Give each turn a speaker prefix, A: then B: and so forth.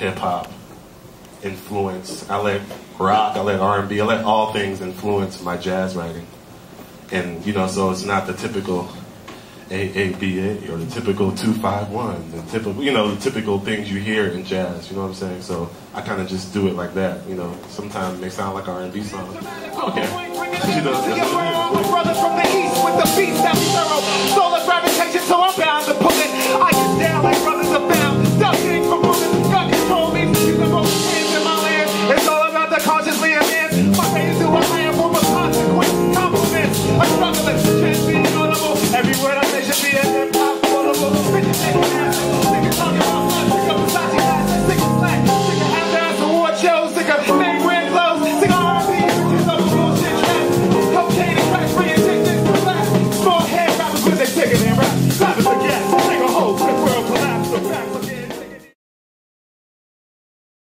A: Hip hop influence. I let rock, I let R and B. I let all things influence my jazz writing. And you know, so it's not the typical AABA or the typical 251, the typical, you know, the typical things you hear in jazz. You know what I'm saying? So I kind of just do it like that. You know, sometimes it may sound like R&B song. Okay, you know, that's what it is.
B: brothers from the east with the beats we thorough. Solar gravitation, so I'm bound to